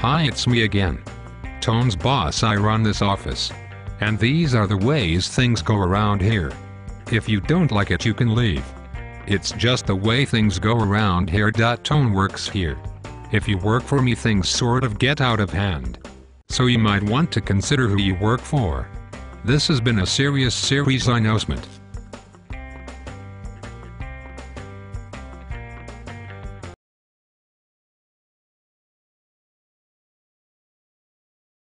Hi, it's me again. Tone's boss, I run this office. And these are the ways things go around here. If you don't like it, you can leave. It's just the way things go around here. Tone works here. If you work for me, things sort of get out of hand. So you might want to consider who you work for. This has been a serious series announcement.